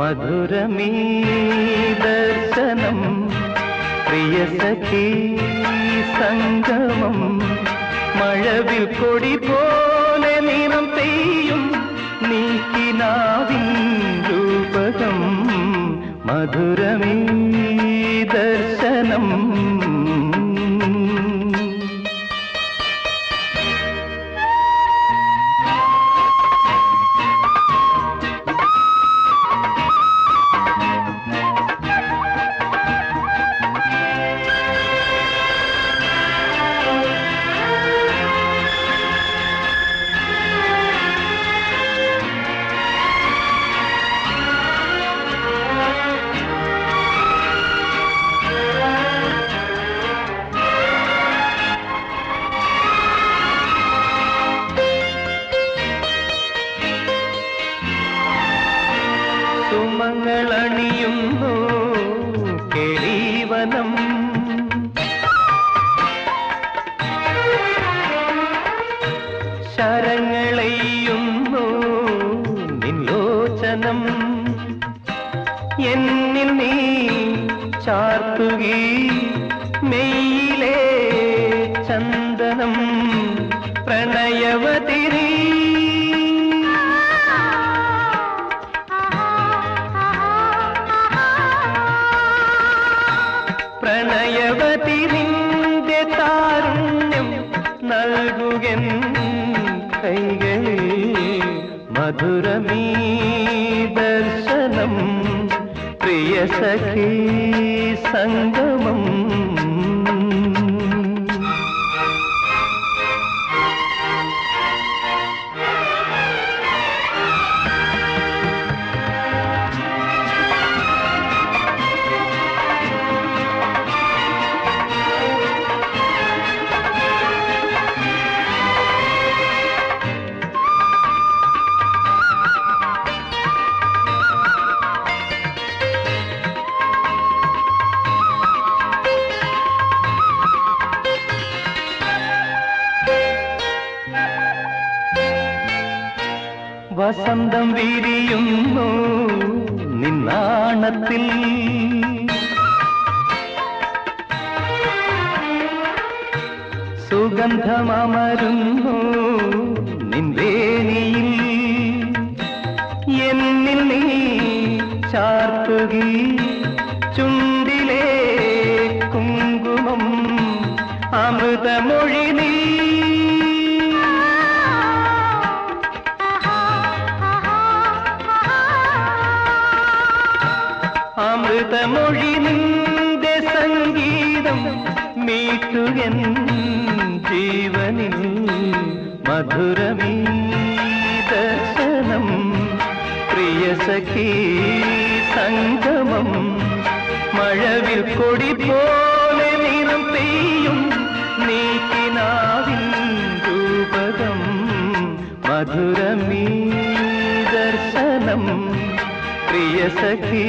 മധുരമീ ദർശനം പ്രിയ സഖി സംഗമം മഴവിൽ കൊടി പോലെ നിറം പെയ്യും നീക്കിനാവിൻ രൂപകം മധുരമീ സുമങ്ങളണിയുന്നു കെളീവനം. ശരങ്ങളെയ്യുന്നു നിലോചനം എന്നിൽ നീ ചാർത്തുകീ മെയ്യിലേ ചന്ദനം. പ്രണയവതി മധുരമീ ദർശനം പ്രിയ സഖി സംഗമം വസന്തം വിരിയുന്നു നിന്നാണത്തിൽ. സുഗന്ധമരുന്നു നിന്ദേനിയിൽ. എന്നിൽ നീ ചാർത്തുകി ചുണ്ടിലെ കുങ്കുമം അമൃതമൊഴി നീ അമൃതമൊഴി നിന്റെ സംഗീതം മീട്ടുകൻ ജീവനിൽ മധുരമീ ദർശനം പ്രിയ സഖി സംഗമം മഴവിൽ കൊടി പോലെ നിറം പെയ്യും നീക്കിനാവിൻ രൂപകം മധുരമീ ദർശനം സഖി